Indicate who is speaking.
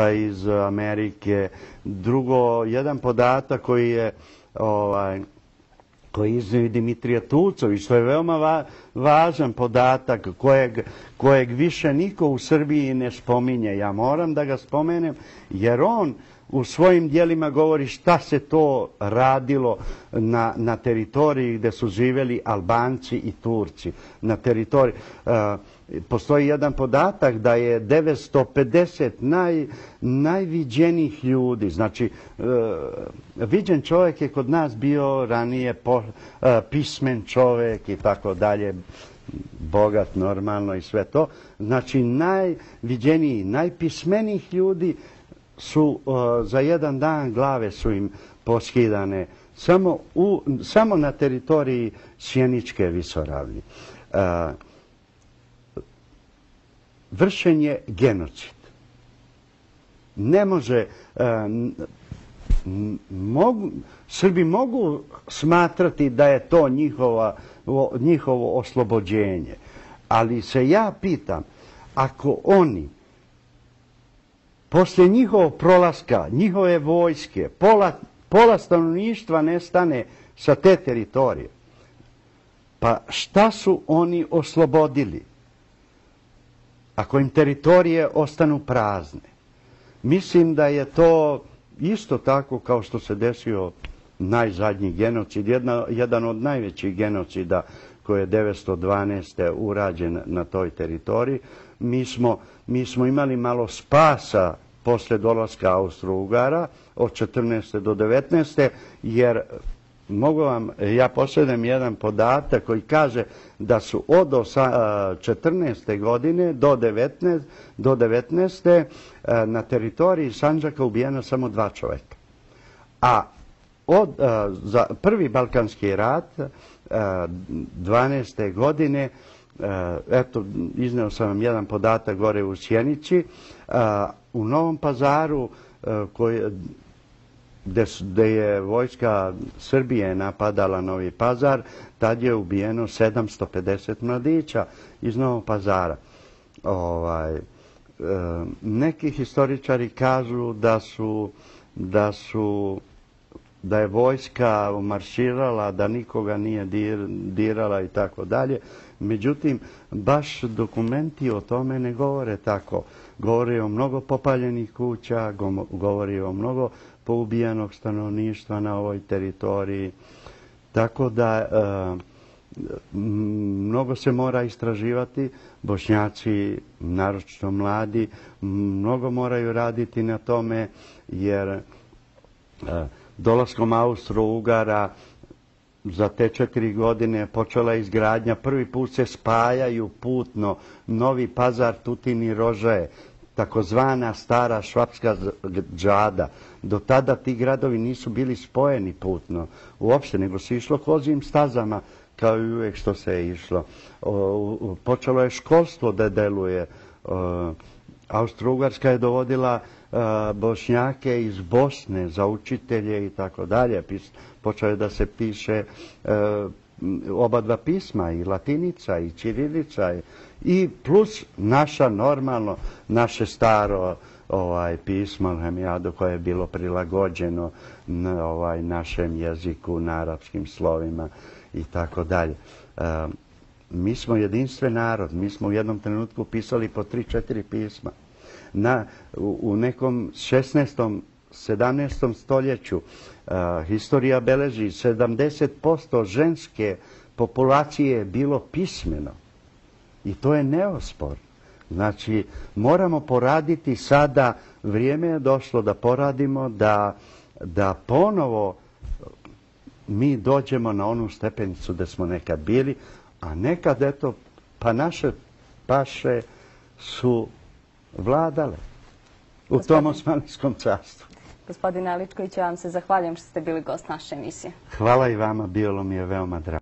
Speaker 1: iz Amerike. Drugo, jedan podatak koji je ovaj, koji iznio Dimitrija Tucović, to je veoma važan podatak kojeg, kojeg više niko u Srbiji ne spominje. Ja moram da ga spomenem jer on u svojim dijelima govori šta se to radilo na, na teritoriji gdje su živeli Albanci i Turci. Na teritoriji, uh, postoji jedan podatak da je 950 naj, najviđenijih ljudi. Znači, uh, viđen čovjek je kod nas bio ranije po, uh, pismen čovjek i tako dalje bogat normalno i sve to. Znači, najviđeniji, najpismenijih ljudi su uh, za jedan dan glave su im poskidane samo, u, samo na teritoriji Sjeničke visoravlje. Uh, vršen je genocid. Ne može... Uh, mogu, Srbi mogu smatrati da je to njihova, njihovo oslobođenje. Ali se ja pitam, ako oni poslije njihovog prolaska, njihove vojske, pola, pola stanovništva nestane sa te teritorije. Pa šta su oni oslobodili? Ako im teritorije ostanu prazne. Mislim da je to isto tako kao što se desio najzadnji genocid, jedna, jedan od najvećih genocida koji je 912. urađen na toj teritoriji. Mi smo, mi smo imali malo spasa posle dolaska Austro-Ugara od 14. do 19. jer mogu vam, ja posledem jedan podatak koji kaže da su od 14. godine do 19. do 19. na teritoriji Sanđaka ubijena samo dva čoveka. A od, za prvi Balkanski rat 12. godine Eh, eto, izneo sam vam jedan podatak gore u Sjenici, eh, u Novom pazaru eh, koji, gde je vojska Srbije napadala Novi pazar, tad je ubijeno 750 mladića iz Novog pazara. Ovaj, neki historičari kažu da su da su da je vojska marširala, da nikoga nije dirala i tako dalje. Međutim, baš dokumenti o tome ne govore tako. Govori o mnogo popaljenih kuća, govori o mnogo poubijanog stanovništva na ovoj teritoriji. Tako da e, mnogo se mora istraživati. Bošnjaci, naročito mladi, mnogo moraju raditi na tome jer e, dolaskom Austro-Ugara za te četiri godine počela izgradnja. Prvi put se spajaju putno Novi pazar, Tutin i Rožaje, takozvana stara švapska džada. Do tada ti gradovi nisu bili spojeni putno uopšte, nego se išlo kozim stazama kao i uvek što se je išlo. Počelo je školstvo da deluje. Austro-Ugarska je dovodila eh, bošnjake iz Bosne za učitelje i tako dalje. Počeo je da se piše eh, oba dva pisma, i latinica i čirilica, i plus naša normalno, naše staro ovaj pismo Hemijado koje je bilo prilagođeno na ovaj našem jeziku, na arapskim slovima i tako dalje. Eh, Mi smo jedinstven narod, mi smo u jednom trenutku pisali po tri, četiri pisma na, u, u nekom 16. 17. stoljeću a, historija beleži 70% ženske populacije je bilo pismeno. I to je neospor. Znači, moramo poraditi sada, vrijeme je došlo da poradimo, da, da ponovo mi dođemo na onu stepenicu da smo nekad bili, a nekad, eto, pa naše paše su vladale u tom osmanijskom carstvu.
Speaker 2: Gospodine Aličković, ja vam se zahvaljam što ste bili gost naše emisije.
Speaker 1: Hvala i vama, bilo mi je veoma drago.